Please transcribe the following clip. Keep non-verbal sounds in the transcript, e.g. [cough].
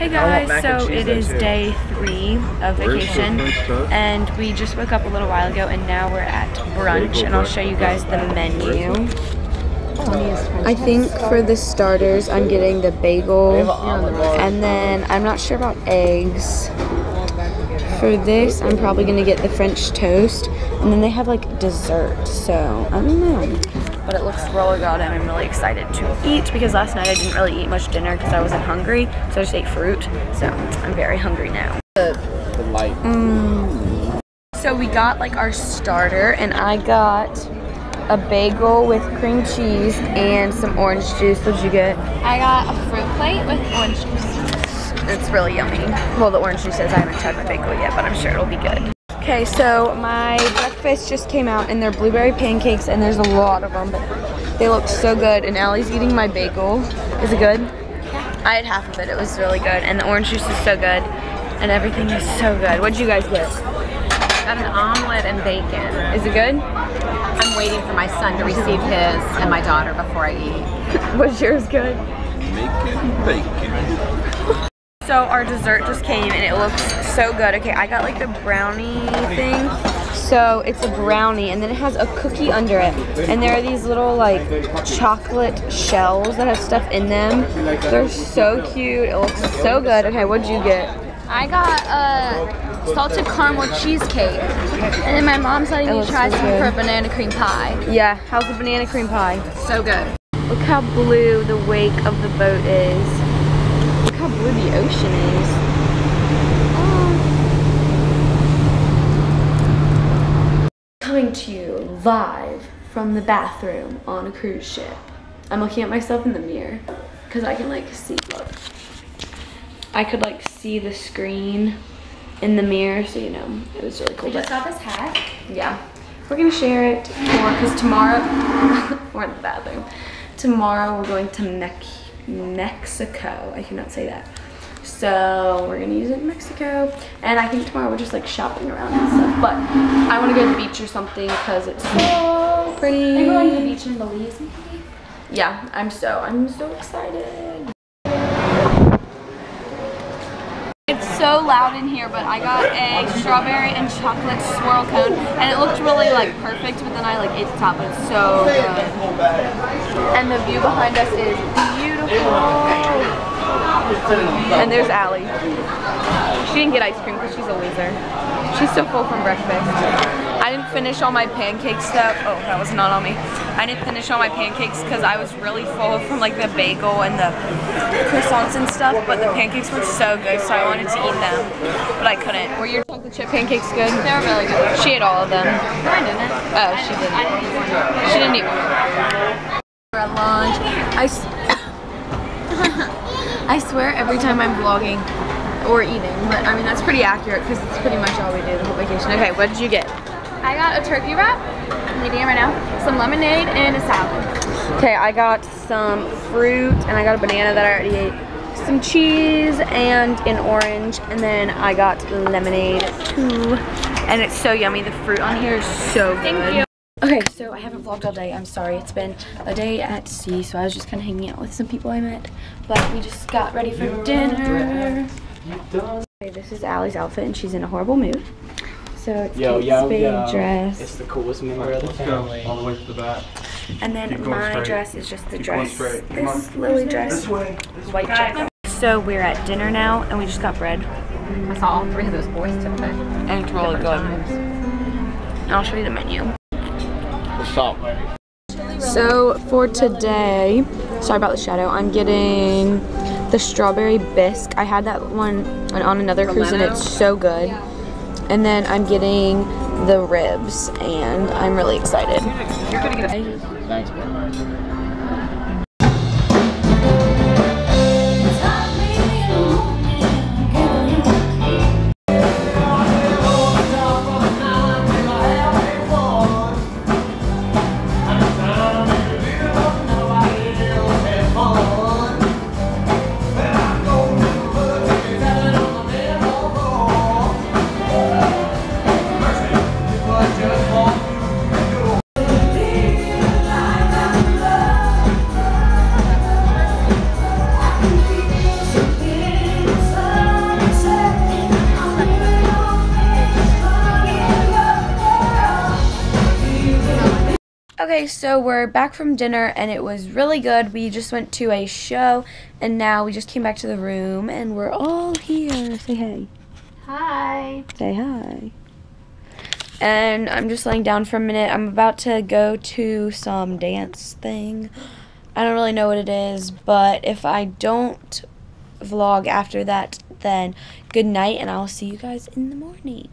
Hey guys, so it is day three of vacation and we just woke up a little while ago and now we're at brunch and I'll show you guys the menu. I think for the starters I'm getting the bagel and then I'm not sure about eggs. For this I'm probably gonna get the French toast and then they have like dessert so I don't know but it looks really good and I'm really excited to eat because last night I didn't really eat much dinner because I wasn't hungry so I just ate fruit so I'm very hungry now. The light. Mm. So we got like our starter and I got a bagel with cream cheese and some orange juice. What did you get? I got a fruit plate with orange juice. It's really yummy. Well, the orange juice says I haven't tried my bagel yet, but I'm sure it'll be good. Okay, so my breakfast just came out and they're blueberry pancakes and there's a lot of them, but they look so good. And Allie's eating my bagel. Is it good? Yeah. I had half of it. It was really good. And the orange juice is so good. And everything is so good. What'd you guys get? I got an omelet and bacon. Is it good? I'm waiting for my son to receive his and my daughter before I eat. [laughs] Was yours good? Making bacon. So our dessert just came and it looks so good. Okay, I got like the brownie thing. So it's a brownie and then it has a cookie under it. And there are these little like chocolate shells that have stuff in them. They're so cute. It looks so good. Okay, what'd you get? I got a salted caramel cheesecake. And then my mom's letting me try so some good. for a banana cream pie. Yeah, how's the banana cream pie? So good. Look how blue the wake of the boat is. Blue the ocean is. Um, coming to you live from the bathroom on a cruise ship. I'm looking at myself in the mirror because I can like see, look. I could like see the screen in the mirror, so you know, it was really cool. We just got this hat. yeah. We're gonna share it more because tomorrow [laughs] we're in the bathroom. Tomorrow we're going to Mex Mexico. I cannot say that. So we're gonna use it in Mexico. And I think tomorrow we're just like shopping around and stuff. But I wanna go to the beach or something because it's so pretty. I'm going to the beach in Belize. maybe? Yeah, I'm so, I'm so excited. It's so loud in here, but I got a strawberry and chocolate swirl cone, and it looked really like perfect, but then I like ate the top, but it's so good. And the view behind us is beautiful. And there's Allie. She didn't get ice cream because she's a loser. She's still full from breakfast. I didn't finish all my pancakes though. Oh, that was not on me. I didn't finish all my pancakes because I was really full from like the bagel and the croissants and stuff, but the pancakes were so good, so I wanted to eat them, but I couldn't. Were your chocolate chip pancakes good? They were really good. She ate all of them. No, I didn't. Oh, she didn't. I didn't eat one. She didn't eat one. We're at lunch. I, [laughs] I swear every time I'm vlogging or eating, but I mean that's pretty accurate because it's pretty much all we do the whole vacation. Okay, what did you get? I got a turkey wrap, medium right now, some lemonade, and a salad. Okay, I got some fruit and I got a banana that I already ate. Some cheese and an orange, and then I got lemonade too. And it's so yummy. The fruit on here is so good. Thank you. Okay, so I haven't vlogged all day. I'm sorry. It's been a day at sea, so I was just kind of hanging out with some people I met. But we just got ready for dinner. Okay, this is Allie's outfit, and she's in a horrible mood. So it's Yo, Kate's yo, big yo. dress. It's the coolest member of the Let's family. all the way to the back. And then my straight. dress is just the Keep dress. straight. Come. This lily dress. This way. white dress. So we're at dinner now, and we just got bread. I saw all three of those boys today. And it's really good. And I'll show you the menu. What's up? So for today, sorry about the shadow, I'm getting the strawberry bisque. I had that one on another cruise and it's so good. And then I'm getting the ribs and I'm really excited. Thanks, Okay, so we're back from dinner and it was really good. We just went to a show and now we just came back to the room and we're all here. Say hey. Hi. Say hi. And I'm just laying down for a minute. I'm about to go to some dance thing. I don't really know what it is, but if I don't vlog after that, then good night and I'll see you guys in the morning.